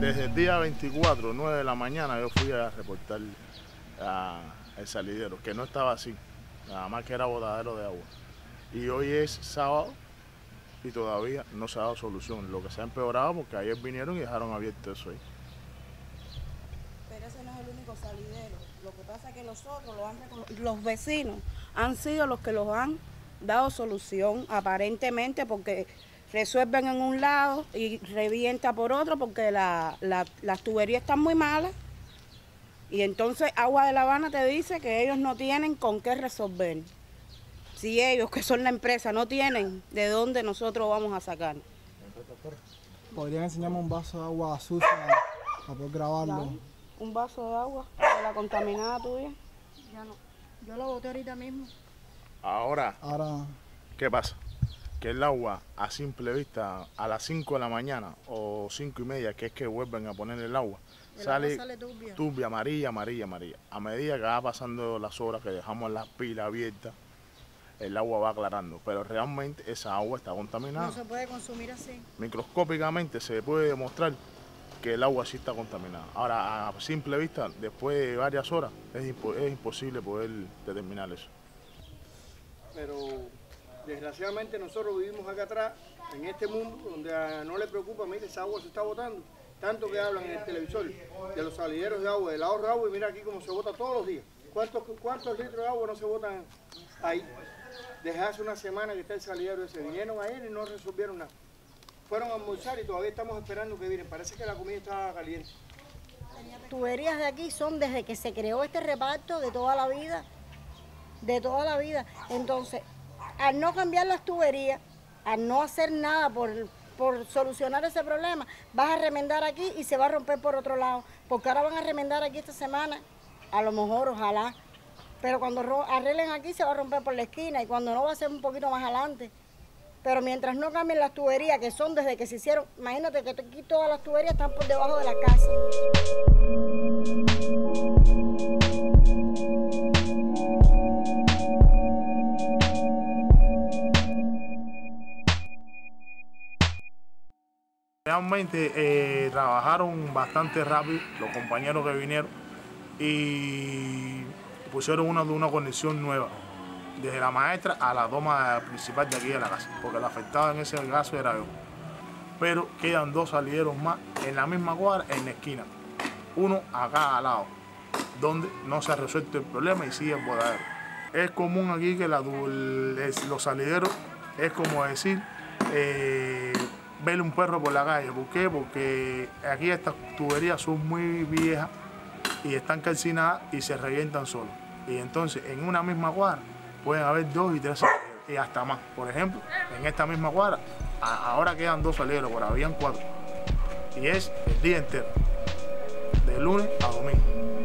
Desde el día 24, 9 de la mañana, yo fui a reportar el salidero, que no estaba así, nada más que era botadero de agua. Y hoy es sábado y todavía no se ha dado solución. Lo que se ha empeorado porque ayer vinieron y dejaron abierto eso ahí. Pero ese no es el único salidero. Lo que pasa es que los otros, los, los vecinos, han sido los que los han dado solución, aparentemente, porque resuelven en un lado y revienta por otro porque la, las tuberías están muy malas. Y entonces Agua de La Habana te dice que ellos no tienen con qué resolver. Si ellos, que son la empresa, no tienen, ¿de dónde nosotros vamos a sacar? ¿Podrían enseñarme un vaso de agua sucia para poder grabarlo? ¿Un vaso de agua de la contaminada tuya? Ya no. Yo lo boté ahorita mismo. Ahora, Ahora, ¿qué pasa? Que el agua a simple vista a las 5 de la mañana o 5 y media, que es que vuelven a poner el agua, El sale, agua sale turbia. turbia, amarilla, amarilla, amarilla. A medida que va pasando las horas que dejamos las pilas abiertas, el agua va aclarando, pero realmente esa agua está contaminada. No se puede consumir así. Microscópicamente se puede demostrar que el agua sí está contaminada. Ahora, a simple vista, después de varias horas, es, impo- es imposible poder determinar eso. pero desgraciadamente nosotros vivimos acá atrás, en este mundo, donde no le preocupa, mire, esa agua se está botando. Tanto que hablan en el televisor de los salideros de agua, del ahorro de agua, y mira aquí cómo se bota todos los días. ¿Cuántos, ¿Cuántos litros de agua no se botan ahí? Desde hace una semana que está el salidero ese. Vinieron ayer y no resolvieron nada. Fueron a almorzar y todavía estamos esperando que vienen. Parece que la comida está caliente. Tuberías de aquí son desde que se creó este reparto de toda la vida. De toda la vida. Entonces, al no cambiar las tuberías, al no hacer nada por, por solucionar ese problema, vas a remendar aquí y se va a romper por otro lado. Porque ahora van a remendar aquí esta semana, a lo mejor, ojalá. Pero cuando arreglen aquí se va a romper por la esquina y cuando no va a ser un poquito más adelante. Pero mientras no cambien las tuberías, que son desde que se hicieron, imagínate que aquí todas las tuberías están por debajo de la casa. Realmente eh, trabajaron bastante rápido los compañeros que vinieron y pusieron una, una conexión nueva, desde la maestra a la toma principal de aquí de la casa, porque la afectada en ese caso era yo. Pero quedan dos salideros más en la misma cuadra, en la esquina, uno acá al lado, donde no se ha resuelto el problema y sigue el botadero. Es común aquí que los salideros es como decir eh, ver un perro por la calle. ¿Por qué? Porque aquí estas tuberías son muy viejas y están calcinadas y se revientan solos. Y entonces en una misma cuadra pueden haber dos y tres y hasta más. Por ejemplo, en esta misma cuadra ahora quedan dos salideros, pero habían cuatro. Y es el día entero, de lunes a domingo.